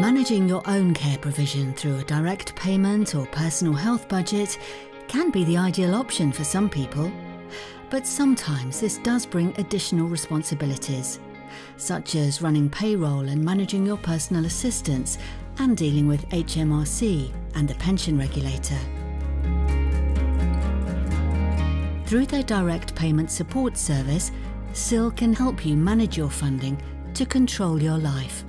Managing your own care provision through a direct payment or personal health budget can be the ideal option for some people. But sometimes this does bring additional responsibilities, such as running payroll and managing your personal assistants and dealing with HMRC and the pension regulator. Through their direct payment support service, SIL can help you manage your funding to control your life.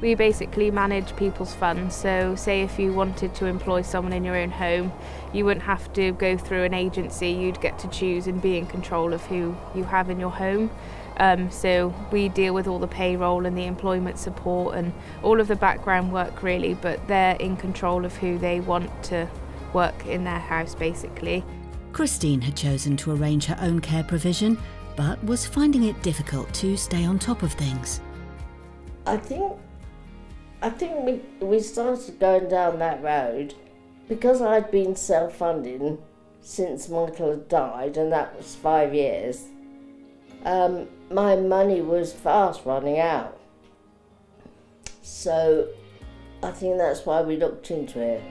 We basically manage people's funds, so say if you wanted to employ someone in your own home, you wouldn't have to go through an agency, you'd get to choose and be in control of who you have in your home. Um, so we deal with all the payroll and the employment support and all of the background work really, but they're in control of who they want to work in their house basically. Christine had chosen to arrange her own care provision, but was finding it difficult to stay on top of things. I think I think we, we started going down that road because I'd been self funding since Michael had died, and that was five years. Um, my money was fast running out. So I think that's why we looked into it.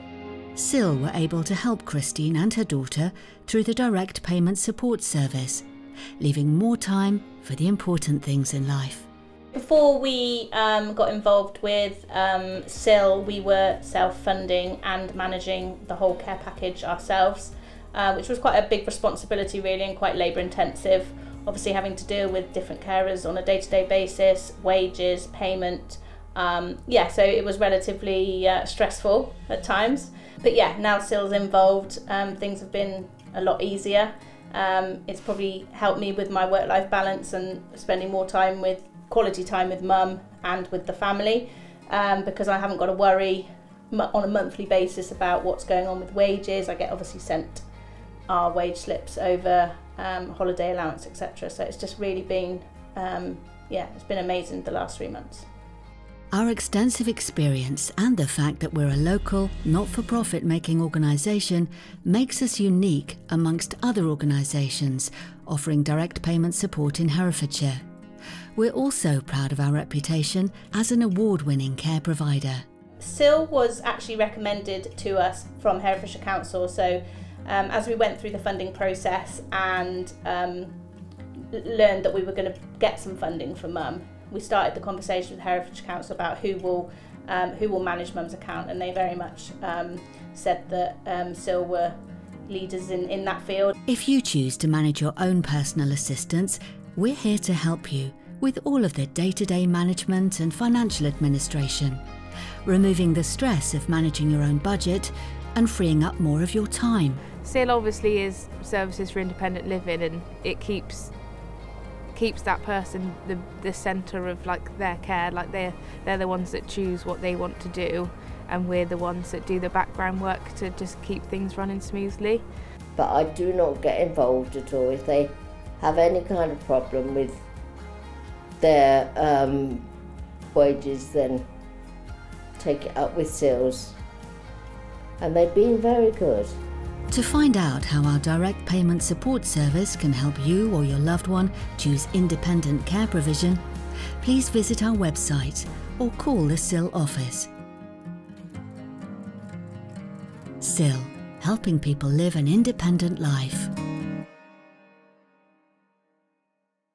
SIL were able to help Christine and her daughter through the direct payment support service, leaving more time for the important things in life. Before we um, got involved with um, SIL, we were self-funding and managing the whole care package ourselves, uh, which was quite a big responsibility really and quite labour intensive. Obviously having to deal with different carers on a day-to-day basis, wages, payment. Um, yeah, so it was relatively uh, stressful at times. But yeah, now SIL's involved, um, things have been a lot easier. Um, it's probably helped me with my work-life balance and spending more time with quality time with mum and with the family um, because I haven't got to worry on a monthly basis about what's going on with wages. I get obviously sent our wage slips over um, holiday allowance, etc. So it's just really been, um, yeah, it's been amazing the last three months. Our extensive experience and the fact that we're a local, not for profit making organisation makes us unique amongst other organisations offering direct payment support in Herefordshire. We're also proud of our reputation as an award winning care provider. SIL was actually recommended to us from Herefordshire Council. So, um, as we went through the funding process and um, learned that we were going to get some funding for Mum, we started the conversation with Herefordshire Council about who will um, who will manage Mum's account, and they very much um, said that um, SIL were leaders in, in that field. If you choose to manage your own personal assistance, we're here to help you with all of the day-to-day management and financial administration, removing the stress of managing your own budget and freeing up more of your time. SIL obviously is services for independent living and it keeps keeps that person the, the centre of like their care. Like they're they're the ones that choose what they want to do and we're the ones that do the background work to just keep things running smoothly. But I do not get involved at all. If they have any kind of problem with their um, wages, then take it up with SILs. And they've been very good. To find out how our direct payment support service can help you or your loved one choose independent care provision, please visit our website or call the SIL office. SIL, helping people live an independent life.